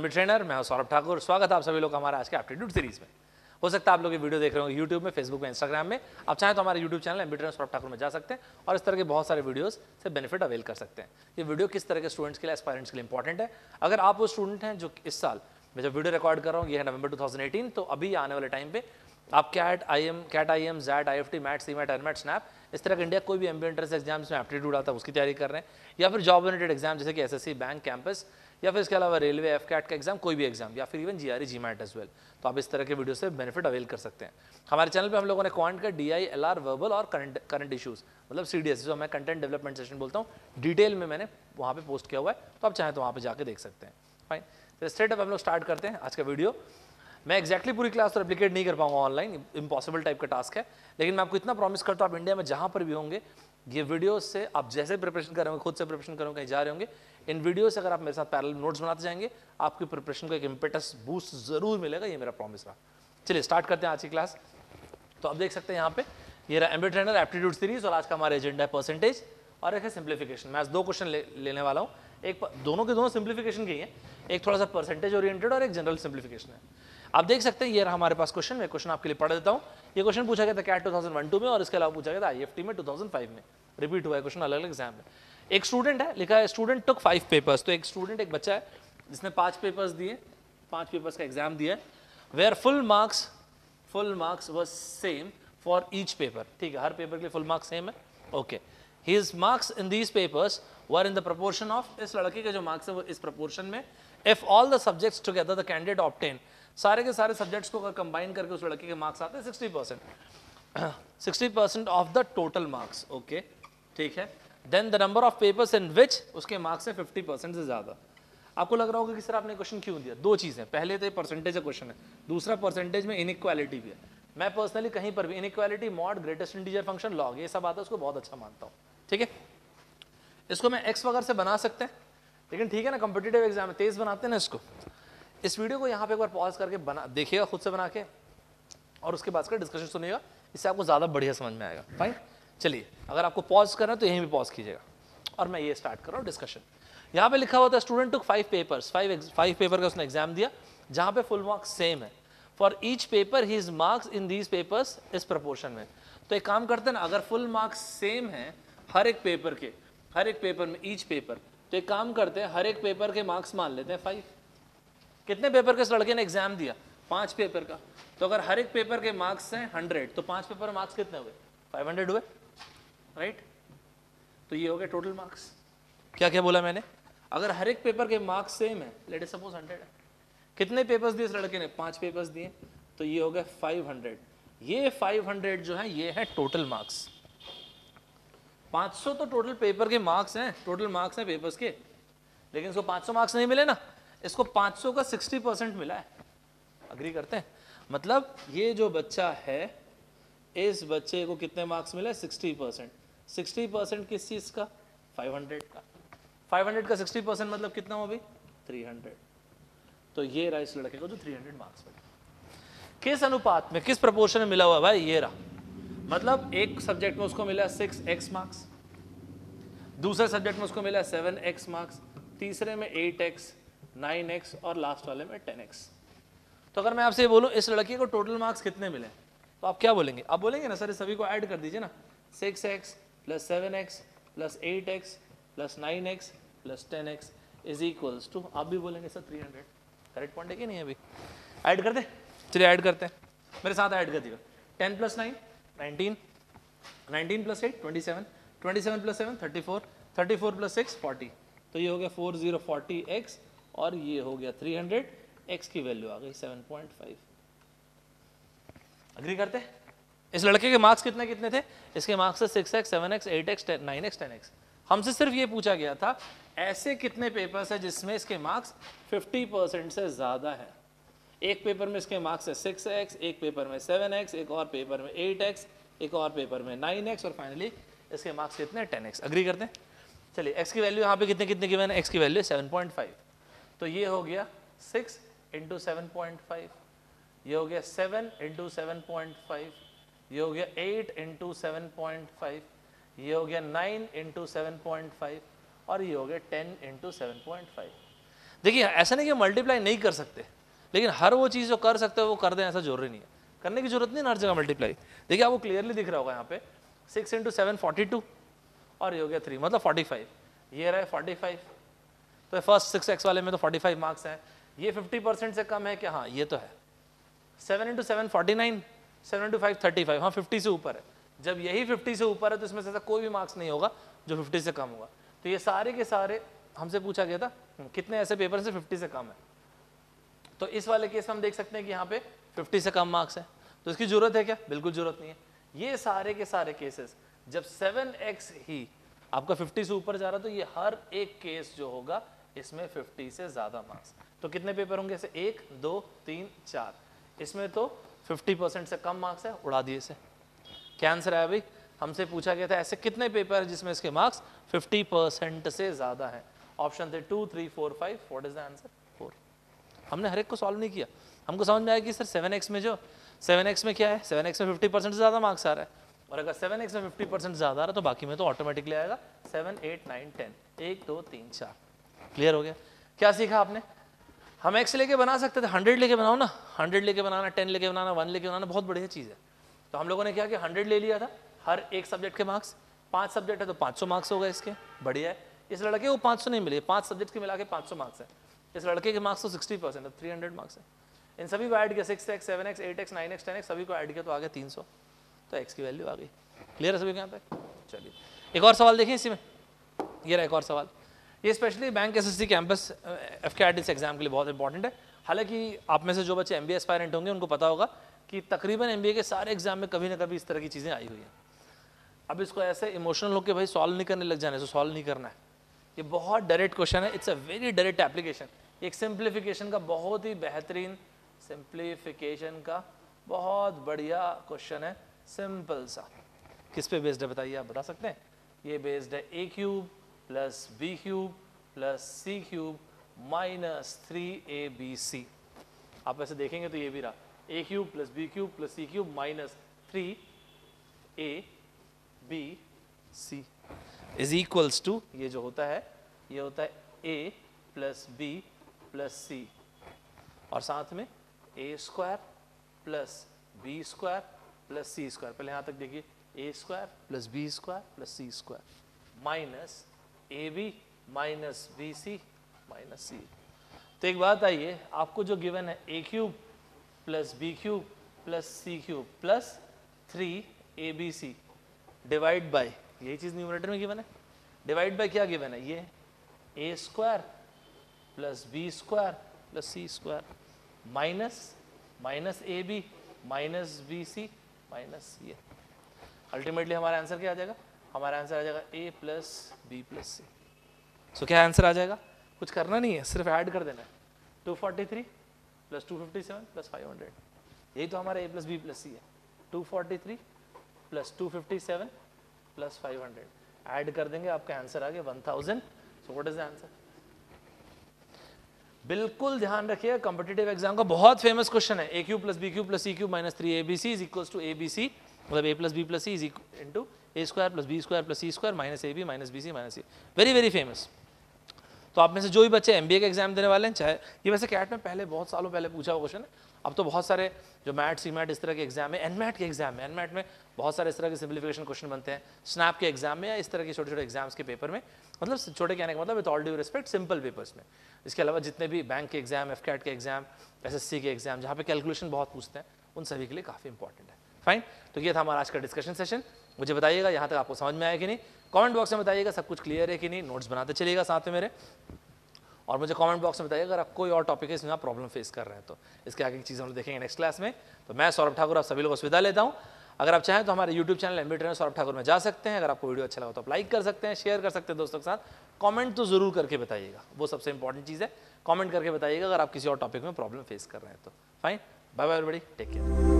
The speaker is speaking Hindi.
एम ट्रेनर, मैं हूँ सौरभ ठाकुर। स्वागत है आप सभी लोग हमारा आज के एप्टीट्यूड सीरीज़ में। हो सकता है आप लोग ये वीडियो देख रहे हो यूट्यूब में फेसबुक में इंस्टाग्राम में। आप चाहें तो हमारे YouTube channel M trainer Saurabh Thakur में जा सकते हैं और इस तरह के बहुत सारे वीडियोस से बेनिफिट अवेल कर सकते हैं। ये वीडियो किस तरह के स्टूडेंट्स के लिए एस्पायरेंट्स के लिए इंपॉर्टेंट है? अगर आप वो स्टूडेंट हैं जो इस साल, मैं जब वीडियो रिकॉर्ड कर रहा हूँ, ये है नवंबर 2018 तो अभी आने वाले टाइम पे आप CAT I M CAT I M XAT I F T MAT C MAT NMAT SNAP इस तरह का इंडिया कोई भी एम बी एंट्रेंस एग्ज़ाम में एप्टीट्यूड आता है, उसकी तैयारी कर रहे हैं। या फिर जॉब ओरिएंटेड एग्ज़ाम जैसे कि S S C bank campus या फिर इसके अलावा रेलवे एफ़ कैट का एग्ज़ाम कोई भी एग्ज़ाम या फिर even G R G MAT as well तो आप इस तरह के वीडियो से बेनिफिट अवेल कर सकते हैं। हमारे चैनल पे हम लोगों ने क्वांट का D I L R verbal और करंट करंट इशूज़ मतलब सी डी एस जो मैं कंटेंट डेवलपमेंट सेशन बोलता हूँ डिटेल में मैंने वहाँ पे पोस्ट किया हुआ है तो आप चाहें तो वहाँ पे जाके देख सकते हैं। फाइन तो स्ट्रेट अप हम लोग स्टार्ट करते हैं आज का वीडियो मैं एक्जैक्टली पूरी क्लास तो रेप्लिकेट नहीं कर पाऊँगा ऑनलाइन इम्पॉसिबल टाइप का टास्क है, लेकिन मैं आपको इतना प्रॉमिस करता हूँ, आप इंडिया में जहाँ पर भी होंगे, ये वीडियो से आप जैसे प्रिपरेशन कर रहे होंगे खुद से प्रिपरेशन करोगे, कहीं जा रहे होंगे इन वीडियो से अगर आप मेरे साथ पैरल नोट्स बनाते जाएँगे आपकी प्रिपरेशन को एक इम्पेटस बूस्ट ज़रूर मिलेगा ये मेरा प्रॉमिस रहा। चलिए स्टार्ट करते हैं आज की क्लास तो आप देख सकते हैं यहाँ पे ये रहा एम्बे ट्रेनर एप्टीट्यूड सीरीज़ और आज का हमारा एजेंडा है परसेंटेज और एक है सिंप्लीफिकेशन मैं आज दो क्वेश्चन ले, लेने वाला हूँ। एक दोनों के दोनों सिंप्लीफिकेशन के ही हैं। एक थोड़ा सा परसेंटेज ओरिएंटेड और एक जनरल सिंप्लीफिकेशन है। आप देख सकते हैं ये रहा हमारे पास क्वेश्चन मैं क्वेश्चन आपके लिए पढ़ देता हूँ। ये क्वेश्चन पूछा गया था कैट 2001 में और इसके अलावा पूछा गया था आईएफटी में 2005 में। रिपीट हुआ है क्वेश्चन अलग अलग एग्ज़ाम में। एक स्टूडेंट है, लिखा है स्टूडेंट टुक फाइव पेपर्स तो एक स्टूडेंट एक बच्चा है, जिसने पाँच पेपर्स दिए, पाँच पेपर्स का एग्ज़ाम दिया where full marks full marks was same for each paper ठीक है, हर पेपर के लिए फुल मार्क्स सेम है? Okay his marks in these papers were in the proportion of इस लड़के के जो मार्क्स है वो इस प्रपोर्शन में if all the subjects together the candidate obtain सारे के सारे सब्जेक्ट्स को अगर कंबाइन करके उस लड़के के मार्क्स आते हैं sixty percent sixty percent of the total marks okay ठीक है? Then the number of papers in which उसके मार्क्स है फिफ्टी परसेंट से ज़्यादा। आपको लग रहा होगा कि सर आपने क्वेश्चन क्यों दिया? दो चीज़ें पहले तो ये परसेंटेज का क्वेश्चन है। दूसरा परसेंटेज में इनक्वालिटी भी है। मैं पर्सनली कहीं पर भी inequality mod greatest integer function log ये सब आता है, उसको बहुत अच्छा मानता हूँ। ठीक है? इसको मैं एक्स वगैरह से बना सकते हैं। लेकिन ठीक है ना कम्पिटेटिव एग्ज़ाम में तेज बनाते हैं ना इसको। इस वीडियो को यहाँ पे एक बार पॉज करके बना, देखिएगा, खुद से बना के, और उसके बाद का डिस्कशन सुनिएगा। इससे आपको ज़्यादा बढ़िया समझ में आएगा। फाइन चलिए, अगर आपको पॉज करना है तो यहीं भी पॉज कीजिएगा। और मैं ये स्टार्ट कर रहा हूँ डिस्कशन यहाँ पे लिखा हुआ था student took five papers five five paper का उसने एग्ज़ाम दिया, जहाँ पे फुल मार्क्स सेम है। For each paper his marks in these papers इस प्रपोर्शन में। तो एक काम करते हैं ना, अगर फुल मार्क्स सेम है, हर एक पेपर के, हर एक पेपर में ईच पेपर तो एक काम करते हैं, हर एक पेपर के मार्क्स मान लेते हैं फाइव कितने पेपर के इस लड़के ने एग्ज़ाम दिया? पाँच पेपर का। तो अगर हर एक पेपर के मार्क्स हैं हंड्रेड तो पाँच पेपर मार्क्स कितने हुए? फाइव हंड्रेड हुए। राइट तो ये हो गए टोटल मार्क्स क्या क्या बोला मैंने? अगर हर एक पेपर के मार्क्स सेम है लेट इज़ सपोज़ हंड्रेड है. कितने पेपर्स दिए इस लड़के ने? पाँच पेपर्स दिए. तो ये हो गए फाइव हंड्रेड ये फाइव हंड्रेड जो है ये है टोटल मार्क्स 500 तो टोटल पेपर के मार्क्स हैं टोटल मार्क्स हैं पेपर्स के. लेकिन इसको 500 मार्क्स नहीं मिले ना. इसको 500 का 60 परसेंट मिला है. अग्री करते हैं? मतलब ये जो बच्चा है इस बच्चे को कितने मार्क्स मिले? 60 परसेंट सिक्सटी परसेंट किस चीज़ का? 500 का। 500 का 60 परसेंट मतलब कितना हो भी 300 तो ये रहा इस लड़के को जो 300 मार्क्स मिले किस अनुपात में, किस प्रपोर्शन में मिला हुआ भाई? ये रहा। मतलब एक सब्जेक्ट में उसको मिला सिक्स एक्स मार्क्स दूसरे सब्जेक्ट में उसको मिला सेवन एक्स मार्क्स तीसरे में एट एक्स नाइन एक्स और लास्ट वाले में टेन एक्स तो अगर मैं आपसे ये बोलूँ, इस लड़की को टोटल मार्क्स कितने मिले? तो आप क्या बोलेंगे? आप बोलेंगे ना, सर सभी को ऐड कर दीजिए ना। Six X plus seven X plus eight X plus nine X plus ten X is equals to आप भी बोलेंगे sir three hundred correct point है कि नहीं अभी? ऐड कर दे चलिए ऐड करते हैं। मेरे साथ ऐड कर दिएगा ten plus nine nineteen nineteen plus eight twenty seven twenty seven plus seven thirty four thirty four plus six forty तो ये हो गया फोर ज़ीरो फोर्टी एक्स और ये हो गया 300 x की वैल्यू आ गई 7.5 अग्री करते? इस लड़के के मार्क्स कितने कितने थे? इसके marks six X seven X eight X nine X ten X हमसे सिर्फ़ ये पूछा गया था, ऐसे कितने पेपर्स है जिसमें इसके मार्क्स 50 परसेंट से ज़्यादा है? एक पेपर में इसके मार्क्स है सिक्स एक्स एक पेपर में सेवन एक्स एक और पेपर में एट एक्स एक और पेपर में नाइन एक्स और फाइनली इसके मार्क्स कितने टेन एक्स अग्री करते हैं? चलिए एक्स की वैल्यू यहाँ पे कितने कितने गिवन है? एक्स की वैल्यू सेवन पॉइंट फाइव तो ये हो गया six into seven point five ये हो गया seven into seven point five ये हो गया eight into seven point five ये हो गया nine into seven point five और ये हो गया ten into seven point five देखिए, ऐसा नहीं कि मल्टीप्लाई नहीं कर सकते, लेकिन हर वो चीज़ जो कर सकते हो, वो कर दें, ऐसा ज़रूरी नहीं है। करने की ज़रूरत नहीं ना हर जगह मल्टीप्लाई देखिए, आपको क्लियरली दिख रहा होगा यहाँ पे six into seven forty two और ये हो गया थ्री मतलब फोर्टी फाइव ये रहा है फोर्टी फाइव तो फ़र्स्ट सिक्स एक्स वाले में तो फोर्टी फाइव मार्क्स हैं। ये फिफ्टी परसेंट से कम है क्या हाँ ये तो है। Seven into seven forty nine seven five हाँ फिफ्टी से ऊपर है। जब यही फिफ्टी से ऊपर है तो इसमें से ऐसा कोई भी मार्क्स नहीं होगा जो फिफ्टी से कम होगा। तो ये सारे के सारे, हमसे पूछा गया था कितने ऐसे पेपर से फिफ्टी से कम है? तो इस वाले केस में हम देख सकते हैं कि यहाँ पे फिफ्टी से कम मार्क्स है। तो इसकी ज़रूरत है क्या? बिल्कुल ज़रूरत नहीं है। ये सारे के सारे केसेस जब सेवन एक्स ही आपका फिफ्टी से ऊपर जा रहा तो ये हर एक केस जो होगा, इसमें फिफ्टी से ज़्यादा मार्क्स। तो कितने पेपर होंगे ऐसे? एक, दो, तीन, चार। इसमें तो फिफ्टी परसेंट से कम मार्क्स है, उड़ा दिए इसे। क्या आंसर है भाई? हमसे पूछा गया था, ऐसे कितने पेपर है जिसमें इसके मार्क्स 50 परसेंट से ज़्यादा है? ऑप्शन थे two three four five what is the answer four हमने हर एक को सॉल्व नहीं किया। हमको समझ में आया कि सर सेवन एक्स में जो सेवन एक्स में क्या है? सेवन एक्स में फिफ्टी परसेंट से ज़्यादा मार्क्स आ रहा है। और अगर सेवन एक्स में फिफ्टी परसेंट ज़्यादा आ रहा है तो बाकी में तो ऑटोमेटिकली आएगा। सेवन एट नाइन टेन एक, दो, तीन, चार। क्लियर हो गया? क्या सीखा आपने? हम एक्स लेके बना सकते थे हंड्रेड लेके बनाओ ना हंड्रेड लेके बनाना टेन लेके बनाना वन लेके बनाना, बहुत बढ़िया चीज़ है। तो हम लोगों ने क्या किया हंड्रेड ले लिया था, हर एक सब्जेक्ट के मार्क्स पाँच सब्जेक्ट है तो पाँच सौ मार्क्स हो गए इसके, बढ़िया है। इस लड़के को पाँच सौ नहीं मिले, पाँच सब्जेक्ट के मिला के पाँच सौ मार्क्स है। इस लड़के के मार्क्स तो सिक्सटी परसेंट है थ्री हंड्रेड मार्क्स है। इन सभी को ऐड किया six X seven X eight X nine X ten X सभी को ऐड किया तो आ गया तीन सौ। तो एक्स की वैल्यू आ गई। क्लियर है सभी के यहाँ पे? चलिए। एक और सवाल देखिए इसी में। ये रहा एक और सवाल। ये specially bank S S C campus F K R exam के लिए बहुत इंपॉर्टेंट है। हालाँकि आप में से जो बच्चे एम बी एस्पायरेंट होंगे, उनको पता होगा कि तकरीबन एमबीए के सारे एग्ज़ाम में कभी ना कभी इस तरह की चीज़ें आई हुई हैं। अब इसको ऐसे इमोशनल होकर भाई सॉल्व नहीं करने लग जाने तो सॉल्व नहीं करना है। ये बहुत डायरेक्ट क्वेश्चन है it's a very direct application एक सिंप्लीफिकेशन का बहुत ही बेहतरीन सिंप्लीफिकेशन का बहुत बढ़िया क्वेश्चन है सिंपल सा। किस पे बेस्ड है बताइए, आप बता सकते हैं? ये बेस्ड है A cube plus B cube plus C cube minus three A B C आप ऐसे देखेंगे तो ये भी रहा। A cube plus B cube plus C cube minus three A B C is equals to ये जो होता है, ये होता है A plus B plus C और साथ में A square plus B square plus C square पहले यहाँ तक देखिए A square plus B square plus C square minus A B minus B C minus C तो एक बात आइए, आपको जो गिवन है A cube plus B cube plus C cube plus three A B C divide by यही चीज़ न्यूमरेटर में गिवन है? डिवाइड बाय क्या गिवन है? ये A square plus B square plus C square minus minus A B minus B C minus ये अल्टीमेटली हमारा आंसर क्या आ जाएगा? हमारा आंसर आ जाएगा A plus B plus C so क्या आंसर आ जाएगा? कुछ करना नहीं है, सिर्फ़ ऐड कर देना है. Two forty three plus two fifty seven plus five hundred यही तो हमारा A plus B plus C है. Two forty three plus two fifty seven plus five hundred add कर देंगे, आपका आंसर आ गया one thousand so what is the answer बिल्कुल ध्यान रखिए कॉम्पिटेटिव एग्ज़ाम का बहुत फ़ेमस क्वेश्चन है. A cube plus B cube plus C cube minus three A B C is equal to A B C मतलब A plus B plus C is into A square plus B square plus C square minus A B minus B C minus C very very famous तो आप में से जो भी बच्चे एम का एग्ज़ाम देने वाले हैं, चाहे ये वैसे कैट में पहले, बहुत सालों पहले पूछा हुआ क्वेश्चन है। अब तो बहुत सारे जो मैट सी मैट इस तरह के एग्ज़ाम है एनमैट के एग्ज़ाम है। एनमैट में बहुत सारे इस तरह के सिंप्लीफिकेशन क्वेश्चन बनते हैं। स्नैप के एग्ज़ाम में या इस तरह के छोटे छोटे एग्ज़ाम्स के पेपर में। मतलब छोटे कहने का मतलब with all due respect simple papers में। इसके अलावा जितने भी बैंक के exam F K exam S S C के एग्ज़ाम जहाँ पे कैलकुलेशन बहुत पूछते हैं, उन सभी के लिए काफ़ी इंपॉर्टेंट है। फाइन तो ये था हमारा आज का डिस्कशन सेशन मुझे बताइएगा, यहाँ तक आपको समझ में आया कि नहीं? कमेंट बॉक्स में बताइएगा, सब कुछ क्लियर है कि नहीं? नोट्स बनाते चलिएगा साथ में मेरे। और मुझे कमेंट बॉक्स में बताइए अगर आप कोई और टॉपिक है इसमें आप प्रॉब्लम फेस कर रहे हैं तो इसके आगे की चीज़ हम लोग देखेंगे नेक्स्ट क्लास में। तो मैं सौरभ ठाकुर, आप सभी लोगों को विदा लेता हूँ। अगर आप चाहें तो हमारे YouTube channel M trainer Saurabh Thakur में जा सकते हैं। अगर आपको वीडियो अच्छा लगा तो आप लाइक कर सकते हैं शेयर कर सकते हैं दोस्तों के साथ। कमेंट तो ज़रूर करके बताइएगा, वो सबसे इंपॉर्टेंट चीज़ है। कमेंट करके बताइएगा अगर आप किसी और टॉपिक में प्रॉब्लम फेस कर रहे हैं तो। फाइन बाय बाय बड़ी टेक केयर